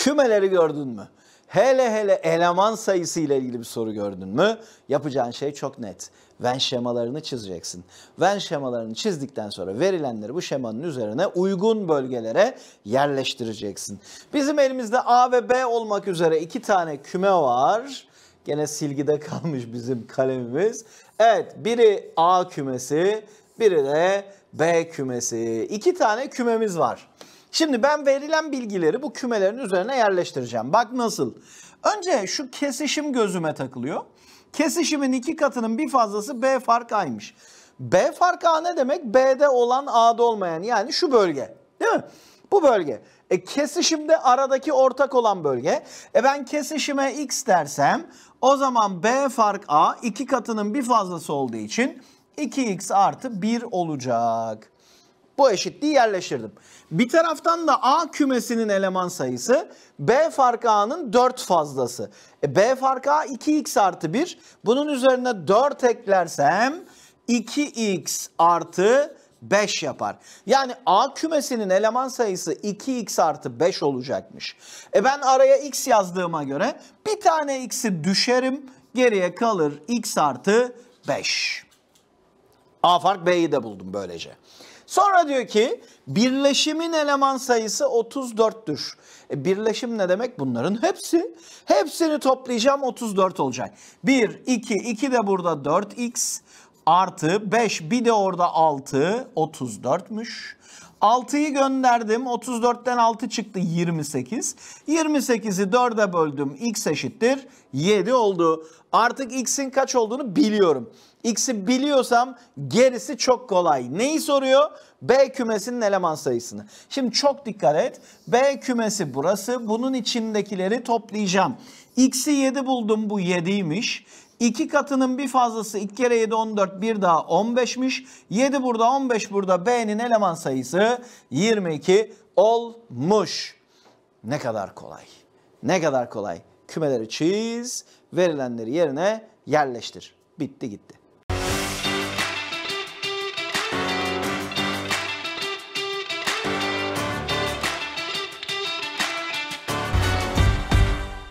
Kümeleri gördün mü? Hele hele eleman sayısı ile ilgili bir soru gördün mü? Yapacağın şey çok net. Venn şemalarını çizeceksin. Venn şemalarını çizdikten sonra verilenleri bu şemanın üzerine uygun bölgelere yerleştireceksin. Bizim elimizde A ve B olmak üzere iki tane küme var. Gene silgide kalmış bizim kalemimiz. Evet biri A kümesi, biri de B kümesi. İki tane kümemiz var. Şimdi ben verilen bilgileri bu kümelerin üzerine yerleştireceğim. Bak nasıl. Önce şu kesişim gözüme takılıyor. Kesişimin iki katının bir fazlası B fark A'ymış. B fark A ne demek? B'de olan A'da olmayan yani şu bölge. Değil mi? Bu bölge. E kesişimde aradaki ortak olan bölge. E ben kesişime X dersem o zaman B fark A iki katının bir fazlası olduğu için 2X artı 1 olacak. Bu eşitliği yerleştirdim. Bir taraftan da A kümesinin eleman sayısı B fark A'nın 4 fazlası. E B fark A 2x artı 1. Bunun üzerine 4 eklersem 2x artı 5 yapar. Yani A kümesinin eleman sayısı 2x artı 5 olacakmış. E ben araya x yazdığıma göre bir tane x'i düşerim. Geriye kalır x artı 5. A fark B'yi de buldum böylece. Sonra diyor ki birleşimin eleman sayısı 34'tür. E birleşim ne demek? Bunların hepsi. Hepsini toplayacağım 34 olacak. 1, 2, 2 de burada 4x artı 5 bir de orada 6 34'müş. 6'yı gönderdim. 34'ten 6 çıktı 28. 28'i 4'e böldüm. X eşittir 7 oldu. Artık x'in kaç olduğunu biliyorum. X'i biliyorsam gerisi çok kolay. Neyi soruyor? B kümesinin eleman sayısını. Şimdi çok dikkat et. B kümesi burası. Bunun içindekileri toplayacağım. X'i 7 buldum. Bu 7'ymiş. 2 katının bir fazlası 2 kere 7 14 bir daha 15'miş. 7 burada 15 burada B'nin eleman sayısı 22 olmuş. Ne kadar kolay. Ne kadar kolay. Kümeleri çiz, verilenleri yerine yerleştir. Bitti gitti.